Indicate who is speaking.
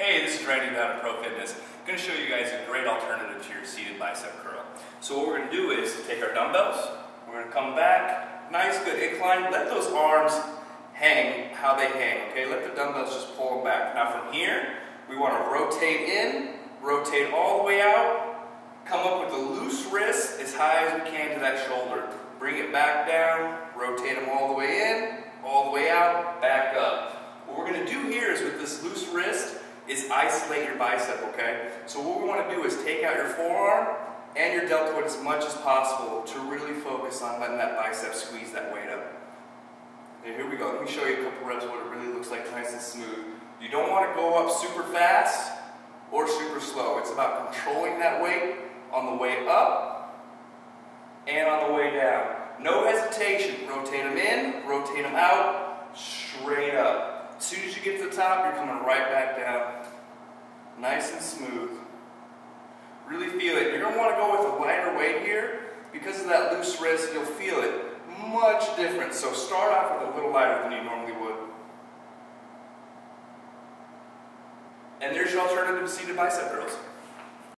Speaker 1: Hey, this is Randy at Pro Fitness. I'm going to show you guys a great alternative to your seated bicep curl. So what we're going to do is take our dumbbells, we're going to come back, nice good incline, let those arms hang how they hang, okay? Let the dumbbells just pull them back. Now from here, we want to rotate in, rotate all the way out, come up with a loose wrist as high as we can to that shoulder. Bring it back down, rotate them all the way in, all the way out, back up. What we're going to do here is with this loose wrist is isolate your bicep, okay? So what we want to do is take out your forearm and your deltoid as much as possible to really focus on letting that bicep squeeze that weight up. Okay, here we go. Let me show you a couple reps what it really looks like nice and smooth. You don't want to go up super fast or super slow. It's about controlling that weight on the way up and on the way down. No hesitation. Rotate them in, rotate them out, straight up. As soon as you're coming right back down. Nice and smooth. Really feel it. You're going to want to go with a lighter weight here. Because of that loose wrist, you'll feel it much different. So start off with a little lighter than you normally would. And there's your alternative seated bicep curls.